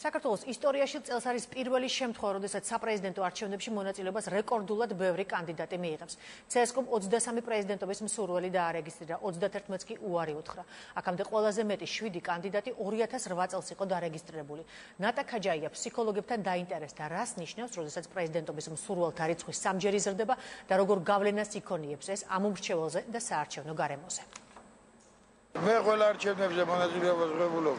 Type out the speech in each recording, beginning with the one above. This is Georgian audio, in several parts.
საქართველოს ისტორიაში წელს არის პირველი შემთხვევა, როდესაც საპრეზიდენტო არჩევნებში მონაწილეობას რეკორდულად ბევრი კანდიდატი მიიღებს. CSKM 23 პრეზიდენტობის მსურველი დაარეგისტრირა, 31-ს კი უარი უთხრა. აქამდე ყველაზე მეტი 7 კანდიდატი 2008 წელს იყო დარეგისტრირებული. ნატა ქაჯაია ფსიქოლოგებთან დაინტერესდა, რას ნიშნავს, როდესაც პრეზიდენტობის მსურველთა რიცხვი სამჯერ იზრდება და როგორ გავლენას იქონიებს ეს ამ უმრჩეველზე და საარჩევნო გარემოზე. მე ყველა არჩევნებზე მონაწილეობას ვღებულობ.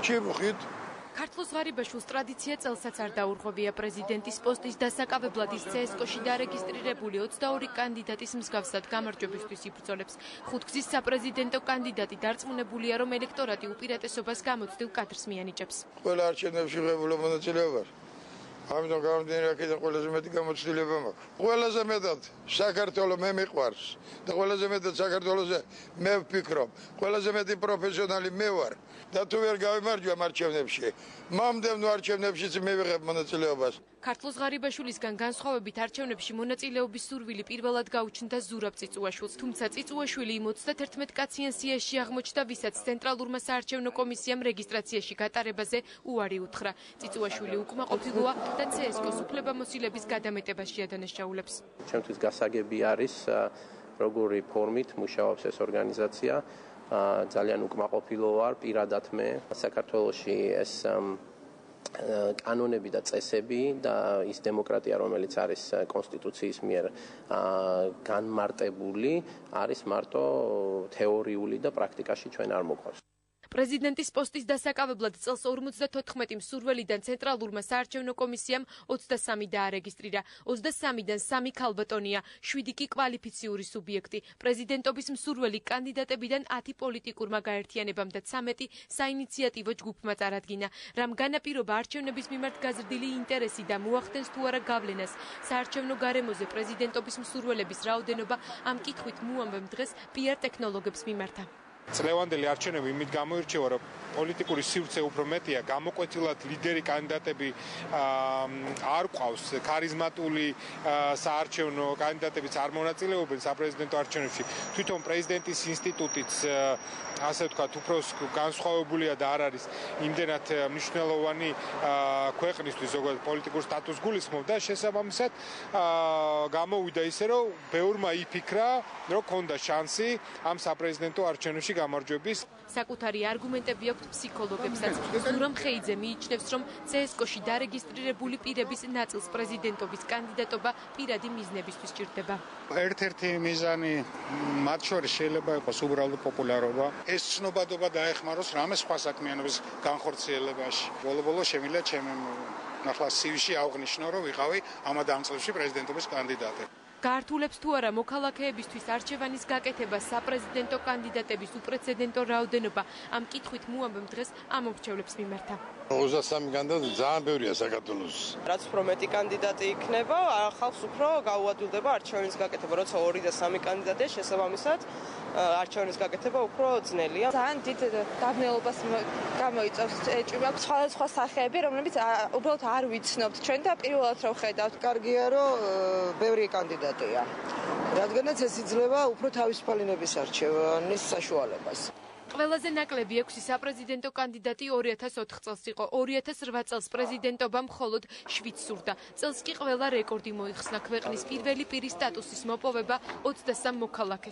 ჩიბუხით ქართლოს ღარიბაშვილს ტრადიცია წელსაც არ დაურღვევია პრეზიდენტის პოსტის დასაკავებლად ის CSKO-ში დარეგისტრირებული 22 კანდიდატის მსგავსად გამარჯვებისთვის იბრძოლებს. ხუთგზის საპრეზიდენტო კანდიდატი დარწმუნებულია, რომ ელექტორატი უპირატესობას გამოცდილ კადრს მიანიჭებს. ყველა არჩევნებში ვღებულობ მონაწილეობას. ამიტომ გამომდინარე აქედან ყველაზე მეტი გამოცდილება მაქვს. ყველაზე მეტად საქართველოს მე მიყვარს და ყველაზე მეტად საქართველოსზე მე ვფიქრობ. ყველაზე მეტი პროფესიონალი მე ვარ და თუ ვერ გავიმარჯვა მარჩევნებში, მამდენ არჩევნებშიც მე ვიღებ მონაწილეობას. ქართლოს ღარიბაშვილისგან განსხვავებით არჩევნებში მონაწილეობის სურვილი პირველად გაუჩნდა ზურაბ წიწუაშვილს, თუმცა წიწუაშვილი 31 კაციან სიაში აღმოჩნდა, ვისაც ცენტრალურმა საარჩევნო კომისიამ რეგისტრაციაში გატარებაზე უარი უთხრა. წიწუაშვილი უკმაყოფილოა და CSKO-ს უფლებამოსილების გადამეტებას შეადანაშაულებს. ჩემთვის გასაგები არის როგორი ფორმით მუშაობს ეს ორგანიზაცია. ძალიან უკმაყოფილო ვარ პირადად მე საქართველოში ეს კანონები და წესები და ის დემოკრატია რომელიც არის კონსტიტუციის მიერ განმარტებული არის მარტო თეორიული და პრაქტიკაში ჩვენ არ მოყვარს პრეზიდენტის პოსტის დასაკავებლად წელს 54 მსურველიდან ცენტრალურმა საარჩევნო კომისიამ 23 დაარეგისტრირა. 23-დან 3 ქალბატონია, 7 კი კვალიფიციური სუბიექტი. პრეზიდენტობის მსურველი კანდიდატებიდან 10 პოლიტიკურმა გაერთიანებამ და 13 საინიციატივო ჯგუფმა წარადგინა. რამ განაპირობა არჩევნების მიმართ გაზრდილი ინტერესი და მოახდენს თუ არა გავლენას. საარჩევნო გარემოზე პრეზიდენტობის მსურველების რაოდენობა ამ კითხვით მოამბემ დღეს PR ტექნოლოგებს მიმართა. წლევანდელი არჩევნები იმით გამოირჩევა, რომ პოლიტიკური სივრცე უფრო მეტია, გამოკვეთილად ლიდერი კანდიდატები არ ყავს, ქარიზმატული საარჩევნო კანდიდატებიც არ მონაწილეობენ საპრეზიდენტო არჩევნებში. თვითონ პრეზიდენტის ინსტიტუტიც ასე ვთქვათ, უფრო განსხვავებულია და არ არის იმდენად მნიშვნელოვანი ქვეყნისთვის ზოგადად პოლიტიკურ სტატუსს გულისხმობ და შესაბამისად გამოვიდა ისე, რომ ბევრმა იფიქრა, რომ ქონდა შანსი ამ საპრეზიდენტო არჩევნებში გამარჯვების. საკუთარი არგუმენტები აქვს ფსიქოლოგებსაც. ზურამ ხეიძე მიიჩნევს, რომ CSKO-ში დარეგისტრირებული პირების ნაწილს პრეზიდენტობის კანდიდატობა პირადი მიზნებისთვის ჭირდება. ერთ-ერთი მიზანი მათ შორის შეიძლება იყოს უბრალოდ პოპულარობა. ეს ცნობადობა დაეხმაროს რამე სხვა საქმიანობის განხორციელებაში. ბოლო-ბოლო შემიძლია ჩემი ნახლა CV-ში აღნიშნო, რომ ვიყავი ამ ადამიანებში პრეზიდენტობის კანდიდატი. გართულებს თუ არა მოქალაქეებისთვის არჩევანის გაკეთება საპრეზიდენტო კანდიდატების უპრეცედენტო რაოდენობა ამ კითხვით მოამბემ დღეს ამორჩევლებს მიმართა 23 კანდიდატი ძალიან ბევრია საქართველოს რაც უფრო მეტი კანდიდატი იქნება ხალხს უფრო გაუადვილდება არჩევანის გაკეთება როცა 2 და 3 კანდიდატია შესაბამისად არჩევნის გაკეთება უფრო ძნელია. ძალიან დიდ დაბნელობას გამოიწვევს ეჭვმა სხვადასხვა სახეები, რომლებიც უბრალოდ არ ვიცნობთ ჩვენ და პირველად რო ხედავთ. კარგია, რომ ბევრი კანდიდატია. რადგანაც ეს იძლევა უფრო თავისუფალინების არჩევნის საშუალებას. ყველაზე ნაკლები 6 საპრეზიდენტო კანდიდატი 2004 წელს იყო. 2008 წელს პრეზიდენტობა მხოლოდ 7 სურდა. წელს კი ყველა რეკორდი მოიხსნა ქვეყნის პირველი პირის სტატუსის მოპოვება 23 მოქალაქეს.